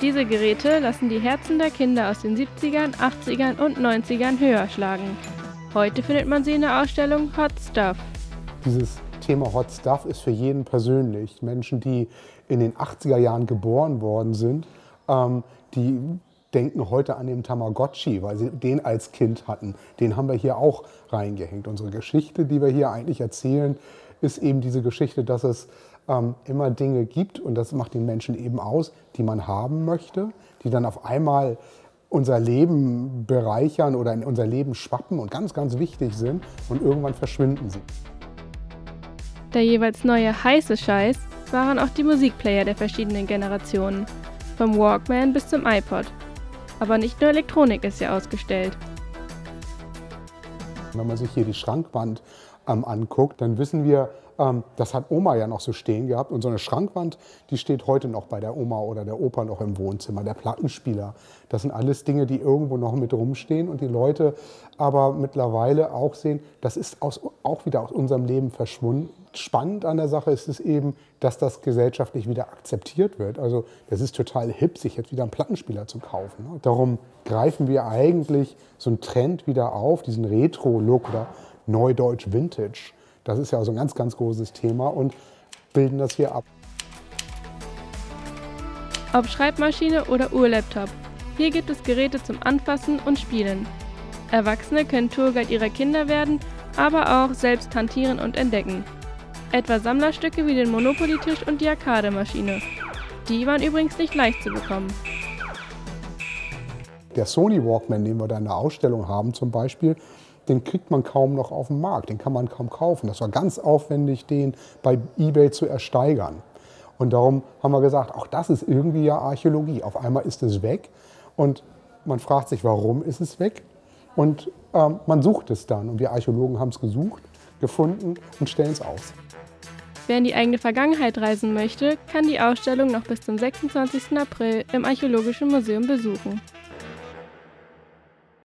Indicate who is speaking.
Speaker 1: Diese Geräte lassen die Herzen der Kinder aus den 70ern, 80ern und 90ern höher schlagen. Heute findet man sie in der Ausstellung Hot Stuff.
Speaker 2: Dieses Thema Hot Stuff ist für jeden persönlich. Menschen, die in den 80er Jahren geboren worden sind, ähm, die denken heute an den Tamagotchi, weil sie den als Kind hatten. Den haben wir hier auch reingehängt. Unsere Geschichte, die wir hier eigentlich erzählen, ist eben diese Geschichte, dass es ähm, immer Dinge gibt, und das macht den Menschen eben aus, die man haben möchte, die dann auf einmal unser Leben bereichern oder in unser Leben schwappen und ganz, ganz wichtig sind und irgendwann verschwinden sie.
Speaker 1: Der jeweils neue heiße Scheiß waren auch die Musikplayer der verschiedenen Generationen, vom Walkman bis zum iPod. Aber nicht nur Elektronik ist hier ausgestellt.
Speaker 2: Wenn man sich hier die Schrankwand ähm, anguckt, dann wissen wir, ähm, das hat Oma ja noch so stehen gehabt. Und so eine Schrankwand, die steht heute noch bei der Oma oder der Opa noch im Wohnzimmer. Der Plattenspieler, das sind alles Dinge, die irgendwo noch mit rumstehen und die Leute aber mittlerweile auch sehen, das ist aus, auch wieder aus unserem Leben verschwunden. Spannend an der Sache ist es eben, dass das gesellschaftlich wieder akzeptiert wird. Also das ist total hip, sich jetzt wieder einen Plattenspieler zu kaufen. Ne? Darum greifen wir eigentlich so einen Trend wieder auf, diesen Retro-Look oder Neudeutsch Vintage. Das ist ja also ein ganz, ganz großes Thema und bilden das hier ab.
Speaker 1: Ob Schreibmaschine oder Urlaptop, hier gibt es Geräte zum Anfassen und Spielen. Erwachsene können Tourguide ihrer Kinder werden, aber auch selbst hantieren und entdecken. Etwa Sammlerstücke wie den Monopoly-Tisch und die Arcade-Maschine. Die waren übrigens nicht leicht zu bekommen.
Speaker 2: Der Sony Walkman, den wir da in der Ausstellung haben zum Beispiel, den kriegt man kaum noch auf dem Markt, den kann man kaum kaufen. Das war ganz aufwendig, den bei eBay zu ersteigern. Und darum haben wir gesagt, auch das ist irgendwie ja Archäologie. Auf einmal ist es weg und man fragt sich, warum ist es weg? Und ähm, man sucht es dann. Und wir Archäologen haben es gesucht, gefunden und stellen es aus.
Speaker 1: Wer in die eigene Vergangenheit reisen möchte, kann die Ausstellung noch bis zum 26. April im Archäologischen Museum besuchen.